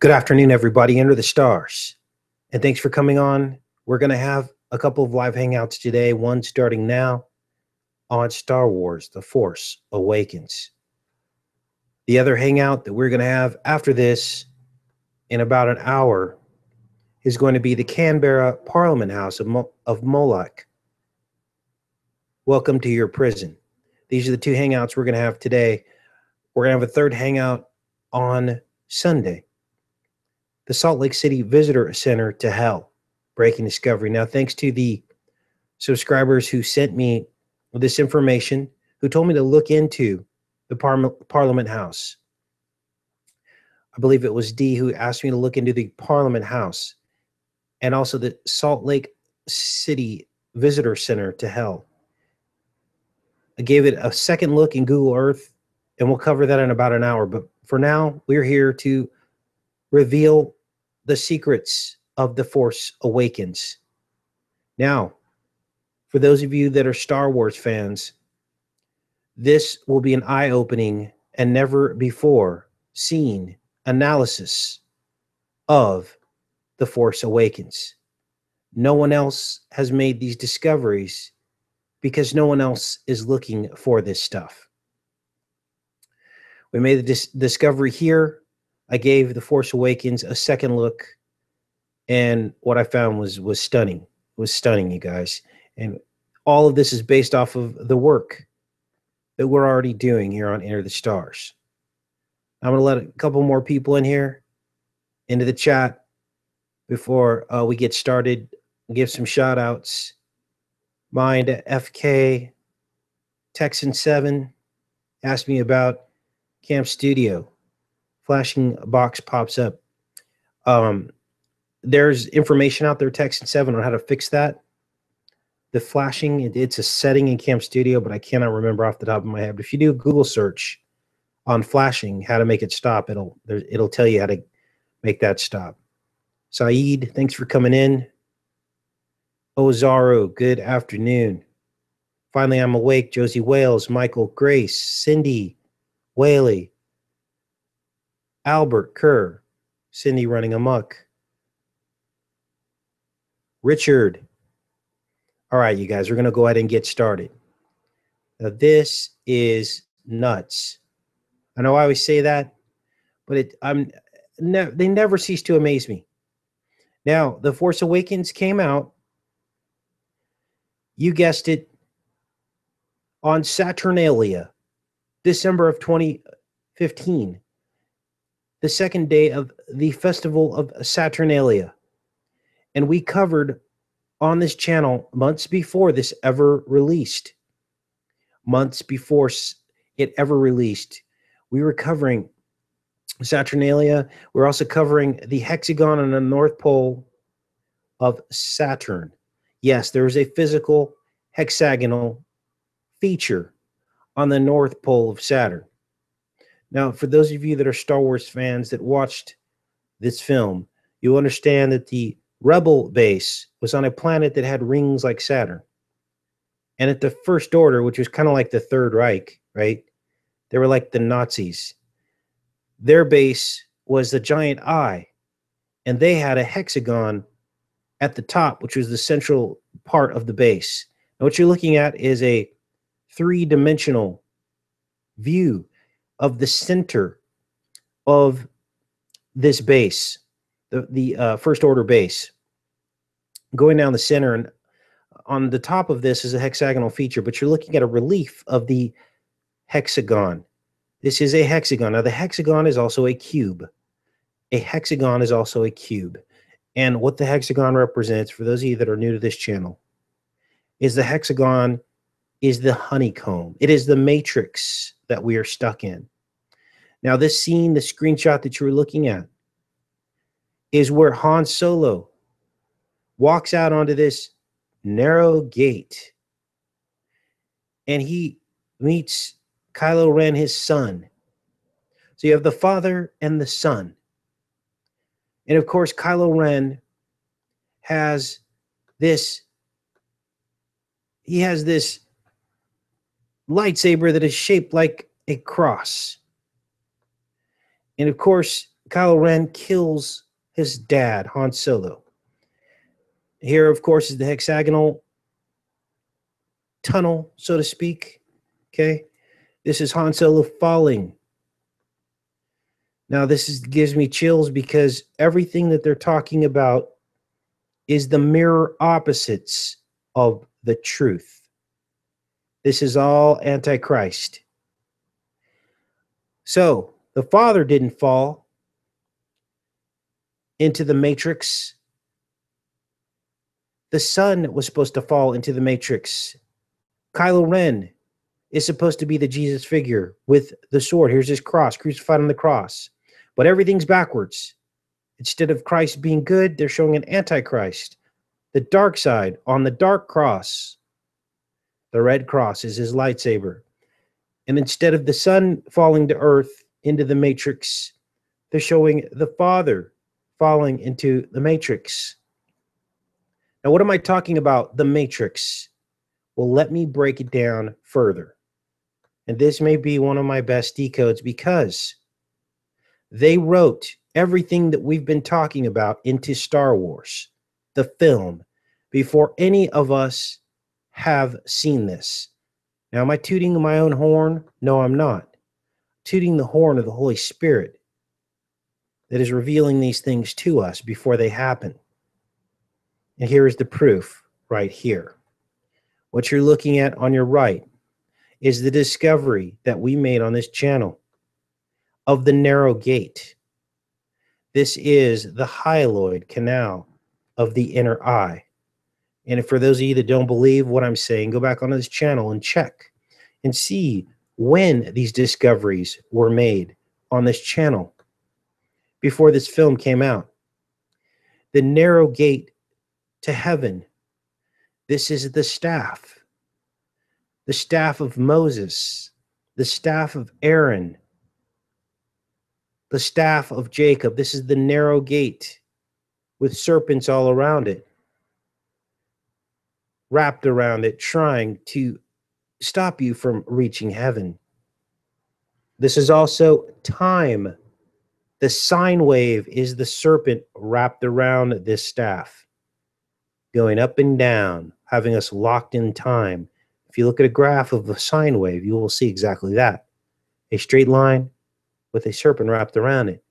Good afternoon, everybody, under the stars. And thanks for coming on. We're going to have a couple of live hangouts today, one starting now on Star Wars The Force Awakens. The other hangout that we're going to have after this in about an hour is going to be the Canberra Parliament House of, Mo- of Moloch. Welcome to your prison. These are the two hangouts we're going to have today. We're going to have a third hangout on Sunday the Salt Lake City Visitor Center to Hell, breaking discovery. Now, thanks to the subscribers who sent me this information, who told me to look into the Par- Parliament House. I believe it was D who asked me to look into the Parliament House and also the Salt Lake City Visitor Center to Hell. I gave it a second look in Google Earth, and we'll cover that in about an hour. But for now, we're here to reveal the secrets of the Force Awakens. Now, for those of you that are Star Wars fans, this will be an eye opening and never before seen analysis of The Force Awakens. No one else has made these discoveries because no one else is looking for this stuff. We made the dis- discovery here I gave The Force Awakens a second look, and what I found was was stunning. Was stunning, you guys. And all of this is based off of the work that we're already doing here on Enter the Stars. I'm to let a couple more people in here into the chat before uh, we get started. Give some shout outs. Mind FK Texan 7 asked me about CamStudio flashing box pops up. Um, there's information out there, Texan 7, on how to fix that. The flashing, it, it's a setting in CamStudio, but I cannot remember off the top of my head. But if you do a Google search on flashing, how to make it stop, it'll it'll tell you how to make that stop. Saeed, thanks for coming in. Ozaro, good afternoon. Finally, I'm awake. Josie Wales, Michael Grace, Cindy, Whaley, Albert Kerr, Cindy running amok. Richard. All right, you guys, we're going to go ahead and get started. Now, this is nuts. I know I always say that, but it I'm ne- they never cease to amaze me. Now, The Force Awakens came out. You guessed it on Saturnalia, December of 2015 the second day of the festival of Saturnalia. And we covered on this channel months before this ever released. Months before it ever released, we were covering Saturnalia. We're also covering the hexagon on the North Pole of Saturn. Yes, there is a physical hexagonal feature on the North Pole of Saturn. Now, for those of you that are Star Wars fans that watched this film, you understand that the Rebel base was on a planet that had rings like Saturn. And at the First Order, which was kind of like the Third Reich, right? They were like the Nazis. Their base was the giant eye, and they had a hexagon at the top, which was the central part of the base. Now, what you're looking at is a three dimensional view of the center of this base, the, the uh, first order base, going down the center. And on the top of this is a hexagonal feature, but you're looking at a relief of the hexagon. This is a hexagon. Now, the hexagon is also a cube. A hexagon is also a cube. And what the hexagon represents, for those of you that are new to this channel, is the hexagon is the honeycomb. It is the matrix that we are stuck in. Now, this scene, the screenshot that you were looking at, is where Han Solo walks out onto this narrow gate and he meets Kylo Ren, his son. So you have the father and the son. And of course, Kylo Ren has this he has this lightsaber that is shaped like a cross. And of course, Kylo Ren kills his dad, Han Solo. Here, of course, is the hexagonal tunnel, so to speak. Okay. This is Han Solo falling. Now, this is, gives me chills because everything that they're talking about is the mirror opposites of the truth. This is all Antichrist. So, the Father didn't fall into the matrix. The Son was supposed to fall into the matrix. Kylo Ren is supposed to be the Jesus figure with the sword. Here's his cross, crucified on the cross. But everything's backwards. Instead of Christ being good, they're showing an antichrist. The dark side on the dark cross. The red cross is his lightsaber. And instead of the sun falling to earth into the matrix, they're showing the father falling into the matrix. Now, what am I talking about? The matrix. Well, let me break it down further. And this may be one of my best decodes because they wrote everything that we've been talking about into Star Wars, the film, before any of us have seen this. Now, am I tooting my own horn? No, I'm not. Tooting the horn of the Holy Spirit that is revealing these things to us before they happen. And here is the proof right here. What you're looking at on your right is the discovery that we made on this channel of the narrow gate. This is the hyaloid canal of the inner eye. And for those of you that don't believe what I'm saying, go back onto this channel and check and see when these discoveries were made on this channel before this film came out. The narrow gate to heaven. This is the staff, the staff of Moses, the staff of Aaron, the staff of Jacob. This is the narrow gate with serpents all around it, wrapped around it, trying to stop you from reaching heaven. This is also time. The sine wave is the serpent wrapped around this staff, going up and down, having us locked in time. If you look at a graph of a sine wave, you will see exactly that a straight line with a serpent wrapped around it.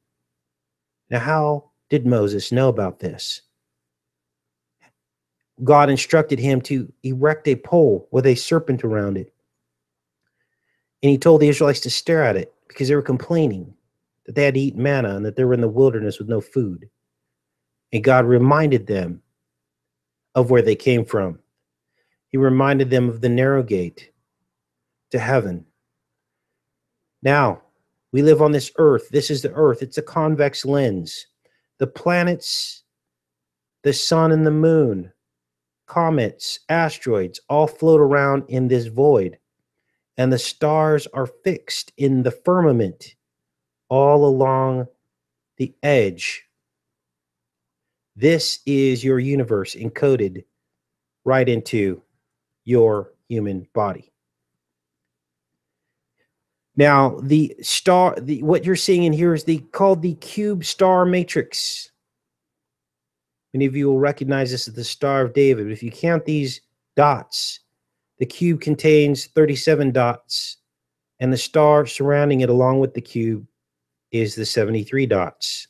Now, how did Moses know about this? God instructed him to erect a pole with a serpent around it. And he told the Israelites to stare at it because they were complaining that they had to eat manna and that they were in the wilderness with no food. And God reminded them of where they came from. He reminded them of the narrow gate to heaven. Now, we live on this earth. This is the earth. It's a convex lens. The planets, the sun and the moon, comets, asteroids all float around in this void. And the stars are fixed in the firmament all along the edge. This is your universe encoded right into your human body. Now, the star, the what you're seeing in here is the called the cube star matrix. Many of you will recognize this as the Star of David. If you count these dots, the cube contains 37 dots, and the star surrounding it, along with the cube, is the 73 dots.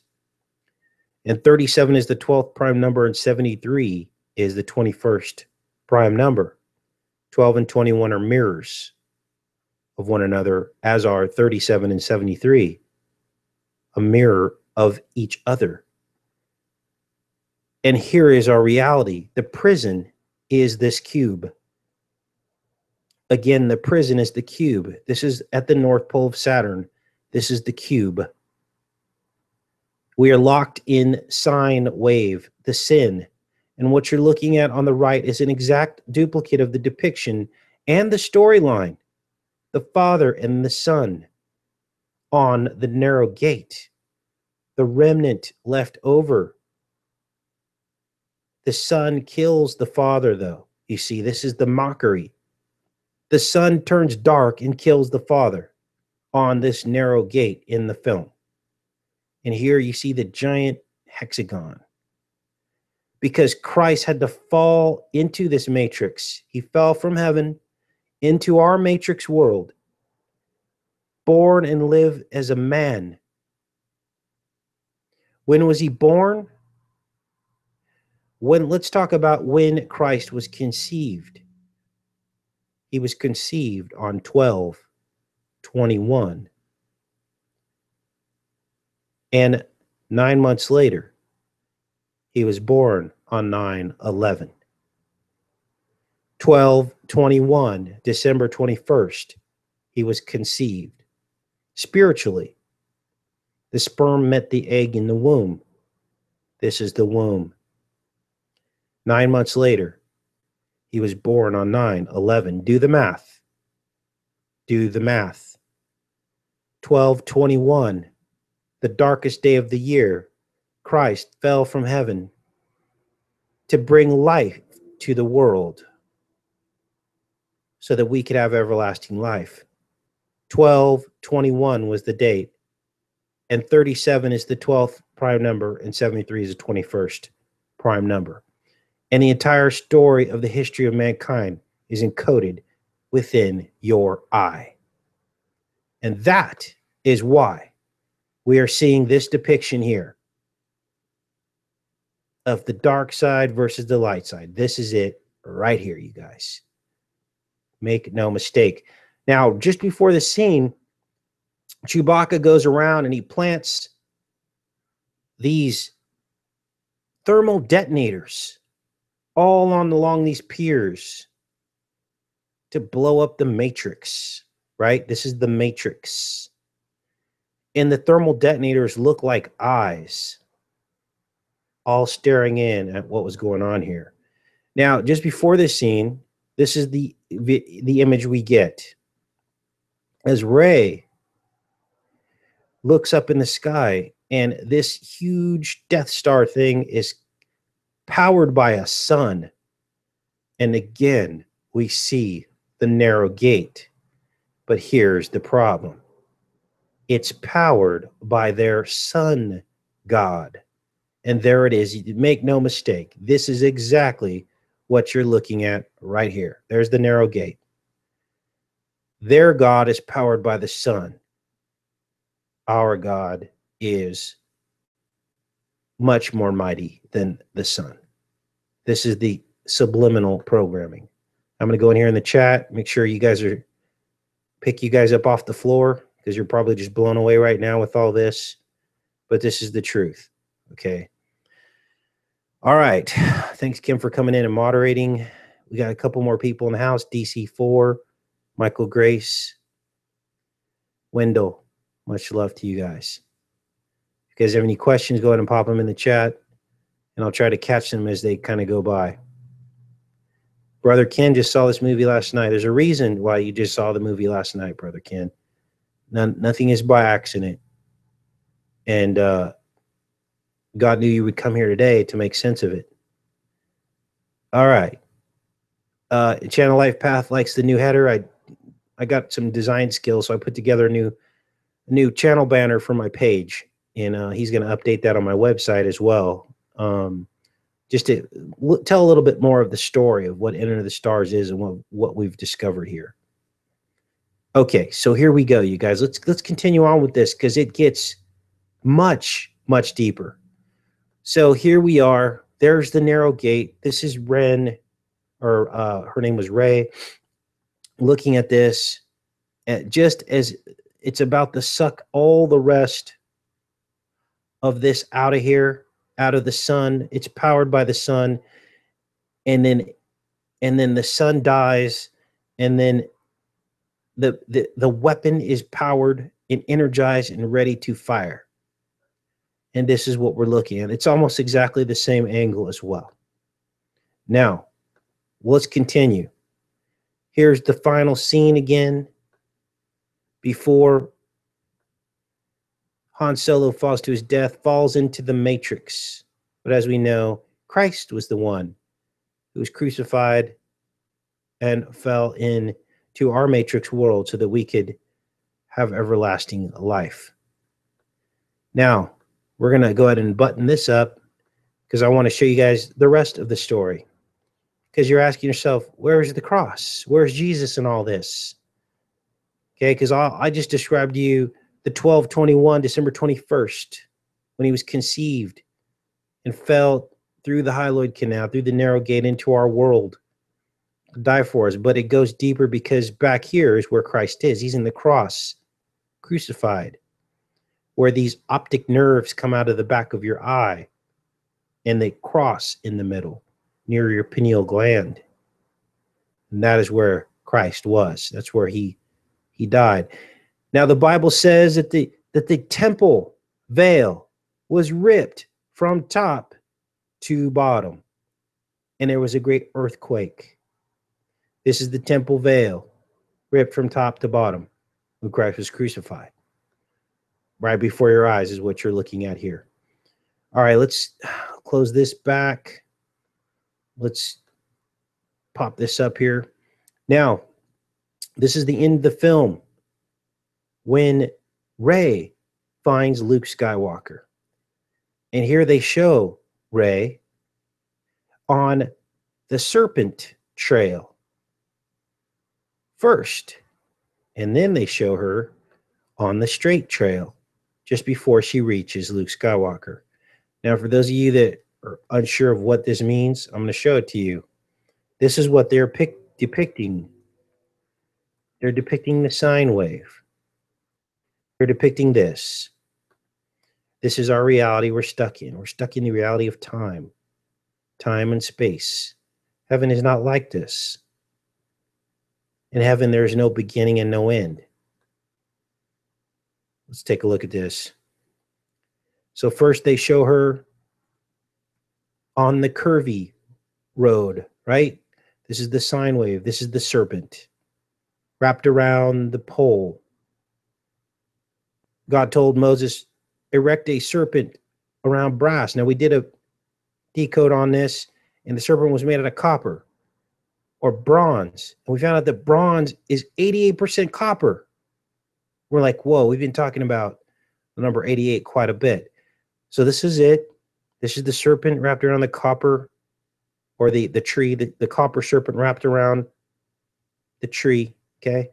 And 37 is the 12th prime number, and 73 is the 21st prime number. 12 and 21 are mirrors of one another, as are 37 and 73, a mirror of each other. And here is our reality the prison is this cube. Again, the prison is the cube. This is at the North Pole of Saturn. This is the cube. We are locked in sine wave, the sin. And what you're looking at on the right is an exact duplicate of the depiction and the storyline the Father and the Son on the narrow gate, the remnant left over. The Son kills the Father, though. You see, this is the mockery. The Son turns dark and kills the Father on this narrow gate in the film. And here you see the giant hexagon. Because Christ had to fall into this matrix. He fell from heaven into our matrix world, born and live as a man. When was he born? When let's talk about when Christ was conceived. He was conceived on 12 21. And nine months later, he was born on 9 11. 12 21, December 21st, he was conceived. Spiritually, the sperm met the egg in the womb. This is the womb. Nine months later, he was born on 9 11. Do the math. Do the math. 12 21, the darkest day of the year, Christ fell from heaven to bring life to the world so that we could have everlasting life. 12 21 was the date, and 37 is the 12th prime number, and 73 is the 21st prime number. And the entire story of the history of mankind is encoded within your eye. And that is why we are seeing this depiction here of the dark side versus the light side. This is it right here, you guys. Make no mistake. Now, just before the scene, Chewbacca goes around and he plants these thermal detonators all on along these piers to blow up the matrix, right? This is the matrix and the thermal detonators look like eyes all staring in at what was going on here now just before this scene this is the the image we get as Rey looks up in the sky and this huge death star thing is powered by a sun and again we see the narrow gate but here's the problem it's powered by their sun god. And there it is. Make no mistake. This is exactly what you're looking at right here. There's the narrow gate. Their God is powered by the sun. Our God is much more mighty than the sun. This is the subliminal programming. I'm going to go in here in the chat, make sure you guys are pick you guys up off the floor because you're probably just blown away right now with all this. But this is the truth. Okay. All right. Thanks, Kim, for coming in and moderating. We got a couple more people in the house DC4, Michael Grace, Wendell. Much love to you guys. Guys have any questions, go ahead and pop them in the chat, and I'll try to catch them as they kind of go by. Brother Ken just saw this movie last night. There's a reason why you just saw the movie last night, Brother Ken. None, nothing is by accident. And uh, God knew you would come here today to make sense of it. All right. Uh, Channel Life Path likes the new header. I I got some design skills, so I put together a new new channel banner for my page, and uh, he's going to update that on my website as well. Um, just to tell a little bit more of the story of what Enter the Stars is and what, what we've discovered here. Okay, so here we go, you guys. Let's let's continue on with this because it gets much much deeper. So here we are. There's the narrow gate. This is Ren, or uh, her name was Rey. Looking at this, at just as it's about to suck all the rest of this out of here, out of the sun. It's powered by the sun, and then and then the sun dies, and then the, the, the weapon is powered and energized and ready to fire. And this is what we're looking at. It's almost exactly the same angle as well. Now, let's continue. Here's the final scene again before Han Solo falls to his death, falls into the matrix. But as we know, Christ was the one who was crucified and fell into our matrix world so that we could have everlasting life. Now, we're going to go ahead and button this up because I want to show you guys the rest of the story. Because you're asking yourself, where's the cross? Where's Jesus in all this? Okay, because I just described to you the 1221, December 21st, when he was conceived and fell through the hyaloid canal, through the narrow gate into our world, die for us. But it goes deeper because back here is where Christ is. He's in the cross, crucified, where these optic nerves come out of the back of your eye and they cross in the middle near your pineal gland. And that is where Christ was. That's where he he died. Now the Bible says that the that the temple veil was ripped from top to bottom. And there was a great earthquake. This is the temple veil ripped from top to bottom when Christ was crucified. Right before your eyes is what you're looking at here. All right, let's close this back. Let's pop this up here. Now, this is the end of the film when Rey finds Luke Skywalker. And here they show Rey on the serpent trail first. And then they show her on the straight trail just before she reaches Luke Skywalker. Now, for those of you that are unsure of what this means, I'm going to show it to you. This is what they're pic- depicting. They're depicting the sine wave. They're depicting this. This is our reality we're stuck in. We're stuck in the reality of time, time and space. Heaven is not like this. In heaven, there is no beginning and no end. Let's take a look at this. So, first, they show her on the curvy road, right? This is the sine wave. This is the serpent wrapped around the pole. God told Moses, erect a serpent around brass. Now, we did a decode on this, and the serpent was made out of copper or bronze. And we found out that bronze is 88% copper. We're like, whoa, we've been talking about the number 88 quite a bit. So this is it. This is the serpent wrapped around the copper or the, the tree, the, the copper serpent wrapped around the tree, okay?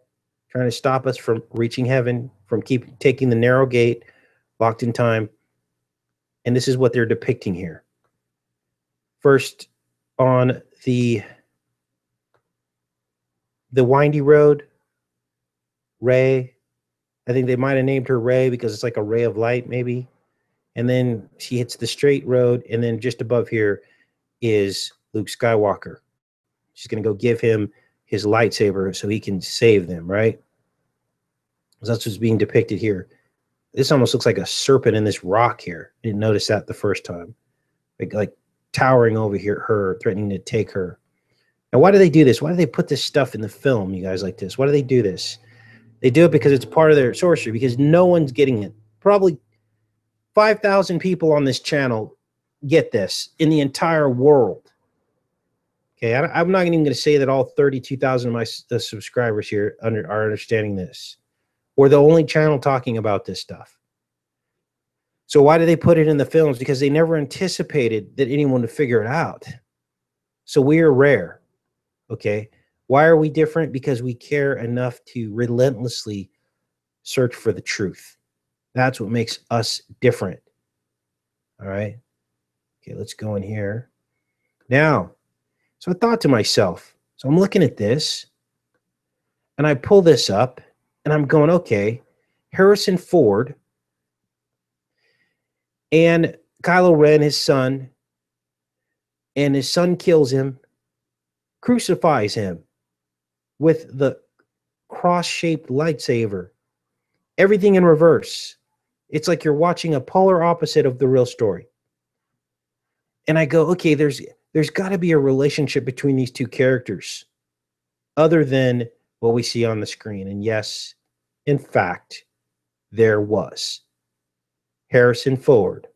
Trying to stop us from reaching heaven, from keep taking the narrow gate, locked in time. And this is what they're depicting here. First, on the the windy road, Rey. I think they might have named her Rey because it's like a ray of light, maybe. And then she hits the straight road, and then just above here is Luke Skywalker. She's gonna go give him his lightsaber so he can save them, right? That's what's being depicted here. This almost looks like a serpent in this rock here. I didn't notice that the first time. Like, like towering over here, her, threatening to take her. Now, why do they do this? Why do they put this stuff in the film, you guys, like this? Why do they do this? They do it because it's part of their sorcery, because no one's getting it. Probably 5,000 people on this channel get this in the entire world. Okay, I, am not even going to say that all 32,000 of my subscribers here under, are understanding this. We're the only channel talking about this stuff. So why do they put it in the films? Because they never anticipated that anyone would figure it out. So we are rare. Okay. Why are we different? Because we care enough to relentlessly search for the truth. That's what makes us different. All right. Okay, let's go in here. Now, so I thought to myself, so I'm looking at this and I pull this up and I'm going, okay, Harrison Ford and Kylo Ren, his son, and his son kills him, crucifies him with the cross shaped lightsaber. Everything in reverse. It's like you're watching a polar opposite of the real story. And I go, okay, there's there's got to be a relationship between these two characters other than what we see on the screen. And yes, in fact, there was. Harrison Ford,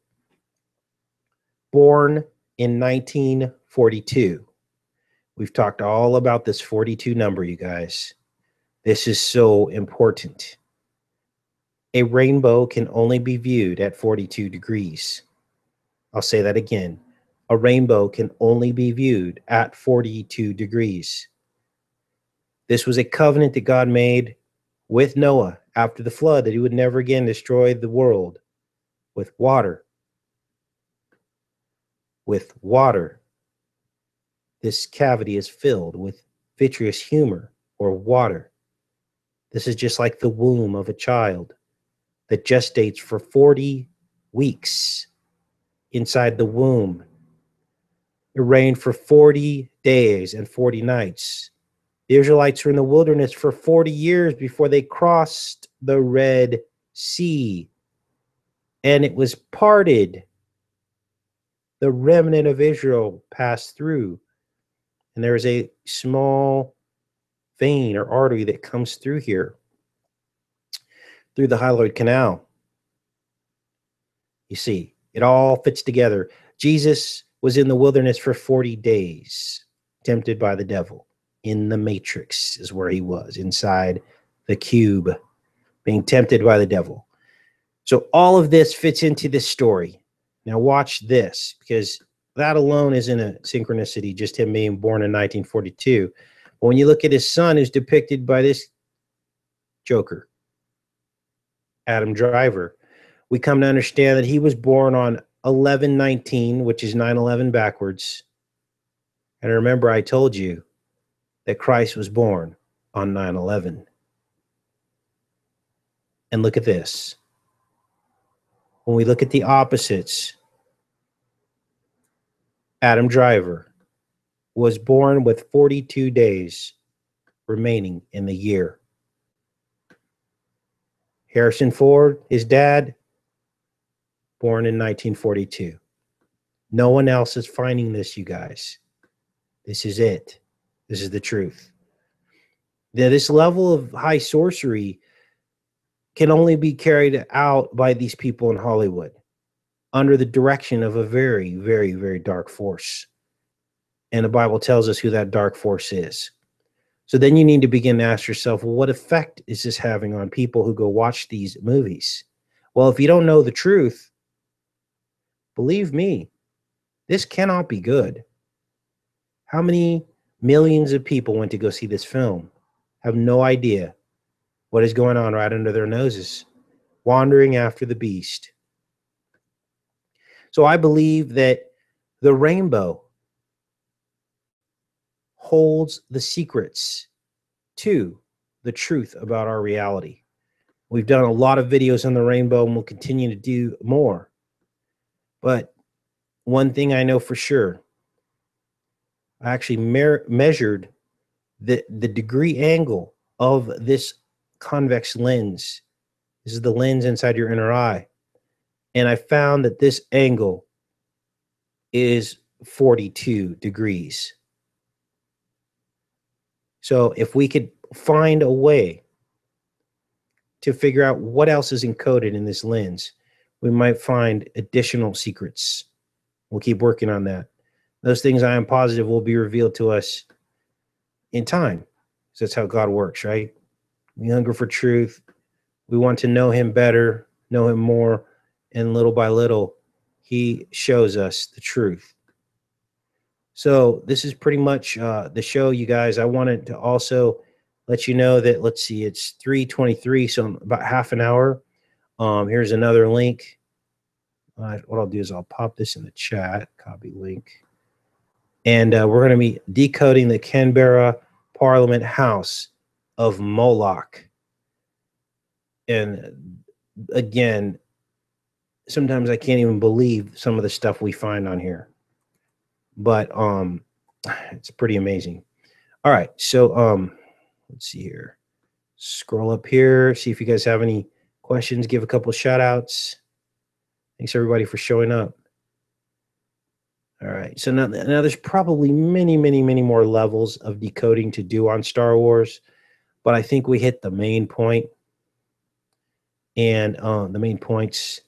born in 1942. We've talked all about this 42 number, you guys. This is so important. A rainbow can only be viewed at 42 degrees. I'll say that again. A rainbow can only be viewed at 42 degrees. This was a covenant that God made with Noah after the flood that he would never again destroy the world with water. With water. This cavity is filled with vitreous humor or water. This is just like the womb of a child that gestates for 40 weeks inside the womb. It rained for 40 days and 40 nights. The Israelites were in the wilderness for 40 years before they crossed the Red Sea. And it was parted. The remnant of Israel passed through. And there is a small vein or artery that comes through here, through the hyaloid canal. You see, it all fits together. Jesus was in the wilderness for 40 days, tempted by the devil in the matrix is where he was inside the cube being tempted by the devil. So all of this fits into this story. Now watch this because that alone isn't a synchronicity just him being born in 1942 but when you look at his son who's depicted by this joker adam driver we come to understand that he was born on 1119 which is 911 backwards. And remember i told you that Christ was born on 9 11. And look at this. When we look at the opposites, Adam Driver was born with 42 days remaining in the year. Harrison Ford, his dad, born in 1942. No one else is finding this, you guys. This is it. This is the truth. That this level of high sorcery can only be carried out by these people in Hollywood under the direction of a very, very, very dark force. And the Bible tells us who that dark force is. So then you need to begin to ask yourself, well, what effect is this having on people who go watch these movies? Well, if you don't know the truth, believe me, this cannot be good. How many Millions of people went to go see this film, have no idea what is going on right under their noses, wandering after the beast. So I believe that the rainbow holds the secrets to the truth about our reality. We've done a lot of videos on the rainbow and we'll continue to do more. But one thing I know for sure I actually mer- measured the the degree angle of this convex lens. This is the lens inside your inner eye. And I found that this angle is 42 degrees. So if we could find a way to figure out what else is encoded in this lens, we might find additional secrets. We'll keep working on that those things I am positive will be revealed to us in time. So that's how God works, right? We hunger for truth. We want to know Him better, know Him more, and little by little, He shows us the truth. So this is pretty much uh, the show, you guys. I wanted to also let you know that let's see, it's 3:23, so about half an hour. Um, here's another link. Uh, what I'll do is I'll pop this in the chat. Copy link and uh, we're going to be decoding the Canberra Parliament House of Moloch. And again, sometimes I can't even believe some of the stuff we find on here, but um, it's pretty amazing. All right, so um, let's see here. Scroll up here, see if you guys have any questions. Give a couple shout outs. Thanks everybody for showing up. All right. So now, now there's probably many, many, many more levels of decoding to do on Star Wars, but I think we hit the main point. And uh, the main points,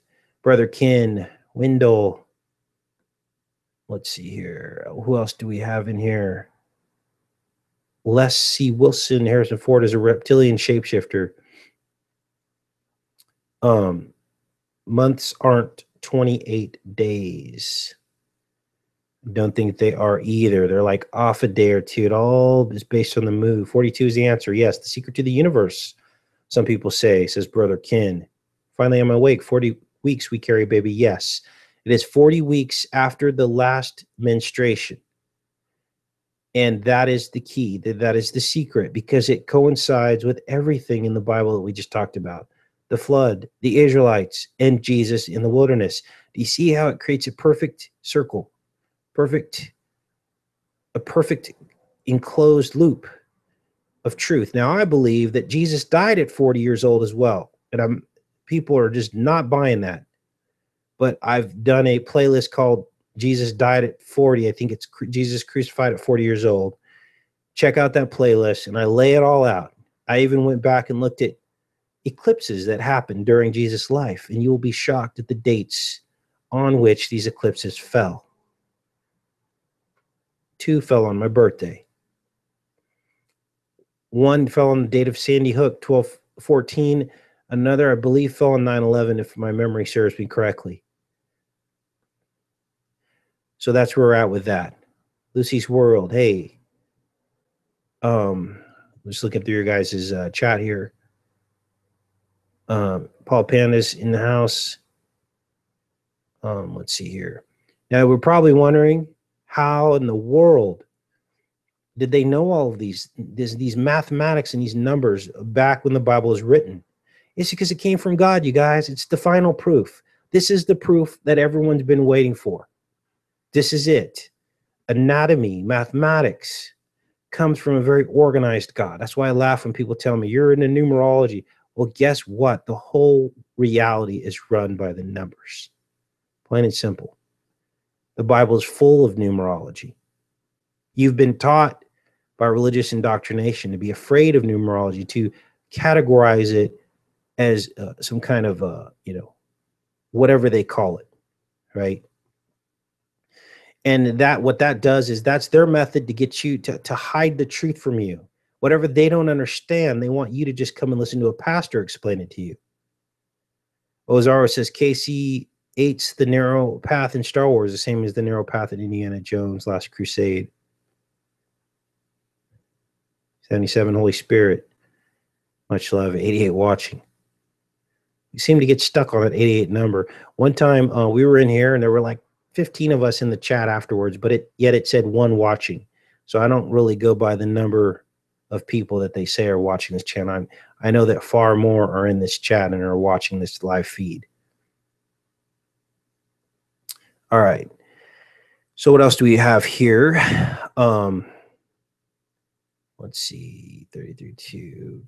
Brother Ken, Wendell. Let's see here. Who else do we have in here? Les C. Wilson, Harrison Ford is a reptilian shapeshifter. Um, months aren't 28 days. Don't think they are either. They're like off a day or two. It all is based on the move. 42 is the answer. Yes, the secret to the universe, some people say, says Brother Ken. Finally, I'm awake. 40 weeks we carry baby. Yes, it is 40 weeks after the last menstruation. And that is the key. That, That is the secret because it coincides with everything in the Bible that we just talked about the flood, the Israelites, and Jesus in the wilderness. Do you see how it creates a perfect circle? Perfect, a perfect enclosed loop of truth. Now, I believe that Jesus died at 40 years old as well. And I'm people are just not buying that. But I've done a playlist called Jesus died at 40. I think it's Jesus crucified at 40 years old. Check out that playlist and I lay it all out. I even went back and looked at eclipses that happened during Jesus' life, and you will be shocked at the dates on which these eclipses fell. Two fell on my birthday. One fell on the date of Sandy Hook, 1214. Another, I believe, fell on 9 11, if my memory serves me correctly. So that's where we're at with that. Lucy's World. Hey, um, just looking through your guys' uh, chat here. Um, Paul Panda's in the house. Um, let's see here. Now we're probably wondering how in the world did they know all of these this, these mathematics and these numbers back when the Bible was written? It's because it came from God, you guys. It's the final proof. This is the proof that everyone's been waiting for. This is it. Anatomy, mathematics comes from a very organized God. That's why I laugh when people tell me you're into numerology. Well, guess what? The whole reality is run by the numbers. Plain and simple. The Bible is full of numerology. You've been taught by religious indoctrination to be afraid of numerology, to categorize it as uh, some kind of, uh, you know, whatever they call it, right? and that what that does is that's their method to get you to, to hide the truth from you whatever they don't understand they want you to just come and listen to a pastor explain it to you ozaro says casey hates the narrow path in star wars the same as the narrow path in indiana jones last crusade 77 holy spirit much love 88 watching you seem to get stuck on that 88 number one time uh, we were in here and there were like 15 of us in the chat afterwards, but it yet it said one watching. So I don't really go by the number of people that they say are watching this channel. I'm, I know that far more are in this chat and are watching this live feed. All right. So what else do we have here? Um, let's see, 33.2.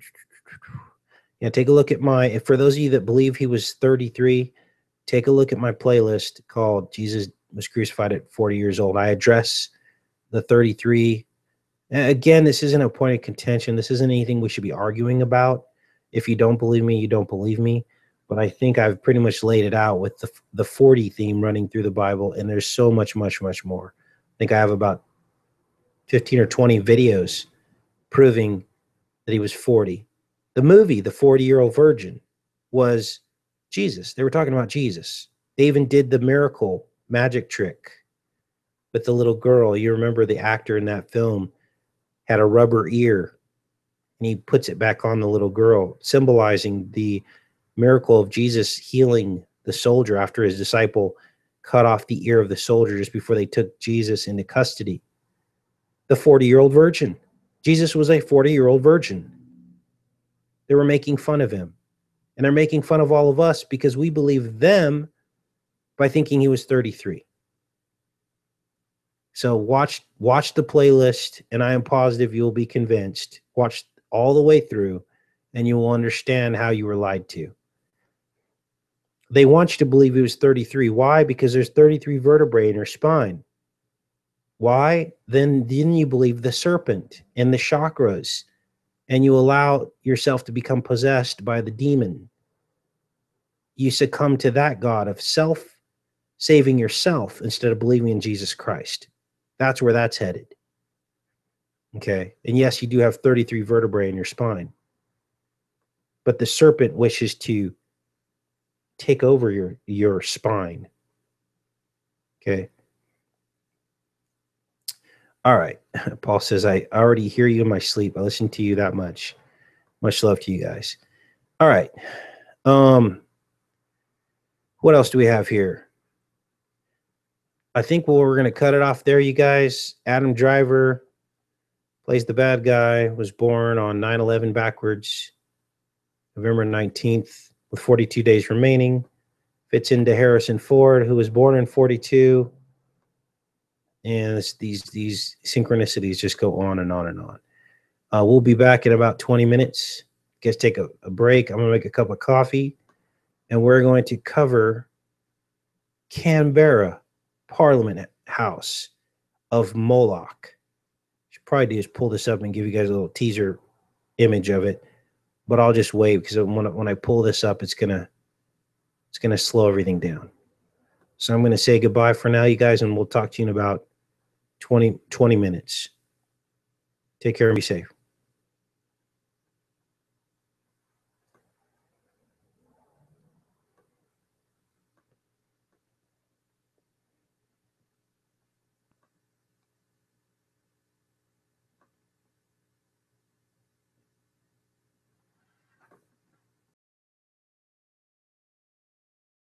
Yeah, take a look at my, for those of you that believe he was 33, take a look at my playlist called Jesus was crucified at 40 years old. I address the 33. Again, this isn't a point of contention. This isn't anything we should be arguing about. If you don't believe me, you don't believe me. But I think I've pretty much laid it out with the, the 40 theme running through the Bible, and there's so much, much, much more. I think I have about 15 or 20 videos proving that he was 40. The movie, The 40 Year Old Virgin, was Jesus. They were talking about Jesus. They even did the miracle magic trick with the little girl. You remember the actor in that film had a rubber ear and he puts it back on the little girl, symbolizing the miracle of Jesus healing the soldier after his disciple cut off the ear of the soldier just before they took Jesus into custody. The 40 year old virgin. Jesus was a 40 year old virgin. They were making fun of him. And they're making fun of all of us because we believe them by thinking he was 33. So watch watch the playlist and I am positive you'll be convinced. Watch all the way through and you will understand how you were lied to. They want you to believe he was 33. Why? Because there's 33 vertebrae in your spine. Why? Then then you believe the serpent and the chakras and you allow yourself to become possessed by the demon. You succumb to that God of self saving yourself instead of believing in Jesus Christ. That's where that's headed. Okay. And yes, you do have 33 vertebrae in your spine. But the serpent wishes to take over your your spine. Okay. All right. Paul says, I already hear you in my sleep. I listen to you that much. Much love to you guys. All right. Um, what else do we have here? I think well, we're going to cut it off there, you guys. Adam Driver plays the bad guy, was born on 9 11 backwards, November 19th, with 42 days remaining. Fits into Harrison Ford, who was born in 42. And these these synchronicities just go on and on and on. Uh, we'll be back in about 20 minutes. Guess take a, a break. I'm gonna make a cup of coffee, and we're going to cover Canberra Parliament House of Moloch. Should probably just pull this up and give you guys a little teaser image of it, but I'll just wait because when when I pull this up, it's gonna it's gonna slow everything down. So I'm gonna say goodbye for now, you guys, and we'll talk to you in about 20 20 minutes. Take care and be safe.